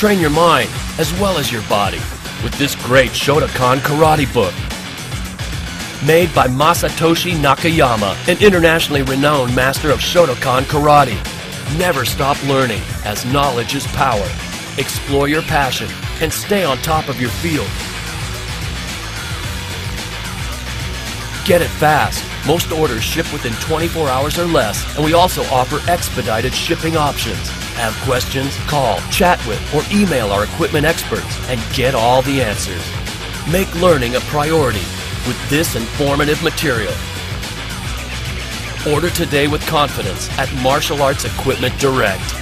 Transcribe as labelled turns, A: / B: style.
A: Train your mind as well as your body with this great Shotokan karate book. Made by Masatoshi Nakayama, an internationally renowned master of Shotokan karate. Never stop learning, as knowledge is power. Explore your passion and stay on top of your field. Get it fast. Most orders ship within 24 hours or less, and we also offer expedited shipping options. Have questions? Call, chat with, or email our equipment experts and get all the answers. Make learning a priority with this informative material. Order today with confidence at Martial Arts Equipment Direct.